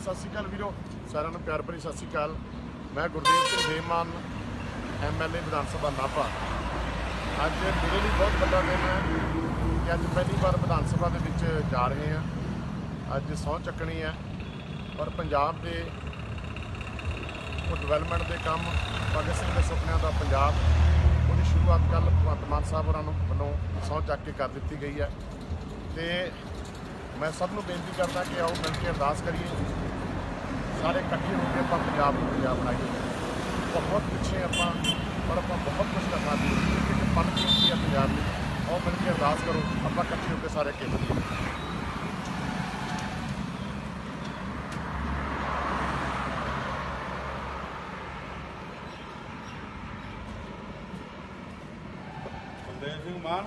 ਸਤਿ ਸ਼੍ਰੀ ਅਕਾਲ ਵੀਰੋ, ਸਾਰਿਆਂ ਨੂੰ ਪਿਆਰ ਭਰੀ ਸਤਿ ਸ਼੍ਰੀ ਅਕਾਲ। ਮੈਂ ਗੁਰਦੇਵ ਸਿੰਘ ਦੇਵਮਾਨ ਐਮਐਲਏ ਵਿਧਾਨ ਸਭਾ ਨਾਭਾ। ਅੱਜ ਮੇਰੇ ਲਈ ਬਹੁਤ ਵੱਡਾ ਦਿਨ ਹੈ ਕਿ ਅੱਜ ਪਹਿਲੀ ਵਾਰ ਵਿਧਾਨ ਸਭਾ ਦੇ ਵਿੱਚ ਜਾ ਰਹੇ ਹਾਂ। ਅੱਜ ਸਹੁੰ ਚੱਕਣੀ ਹੈ, ਪਰ ਪੰਜਾਬ ਦੇ ਉਹ ਡਿਵੈਲਪਮੈਂਟ ਦੇ ਕੰਮ, ਭਗਤ ਸਿੰਘ ਦੇ ਸੁਪਨਿਆਂ ਦਾ ਪੰਜਾਬ, ਉਹਦੀ ਸ਼ੁਰੂਆਤ ਕੱਲ ਭਗਵੰਤ ਮਾਨ ਸਾਹਿਬ ਹੋਰਾਂ ਨੂੰ ਵੱਲੋਂ ਸਹੁੰ ਚੱਕ ਕੇ ਕਰ ਦਿੱਤੀ ਗਈ ਹੈ। ਤੇ ਮੈਂ ਸਭ ਨੂੰ ਬੇਨਤੀ ਕਰਦਾ ਕਿ ਆਓ ਮਿਲ ਕੇ ਅਰਦਾਸ ਕਰੀਏ। ਸਾਰੇ ਇਕੱਠੇ ਹੋ ਕੇ ਆਪਾਂ ਪੰਜਾਬ ਨੂੰ ਪੰਜਾਬ ਬਣਾਈਏ ਬਹੁਤ ਪਿੱਛੇ ਆਪਾਂ ਪਰ ਆਪਾਂ ਬਹੁਤ ਕੁਝ ਕਰਨਾ ਦੀ ਕਿ ਪਨ ਕੀਤੀ ਹੈ ਪੰਜਾਬ ਲਈ ਆਓ ਮਿਲ ਕੇ ਅਰਦਾਸ ਕਰੋ ਆਪਾਂ ਇਕੱਠੇ ਹੋ ਕੇ ਸਾਰੇ ਅੱਗੇ ਵਧੀਏ ਸੁਖਦੇਵ ਸਿੰਘ ਮਾਨ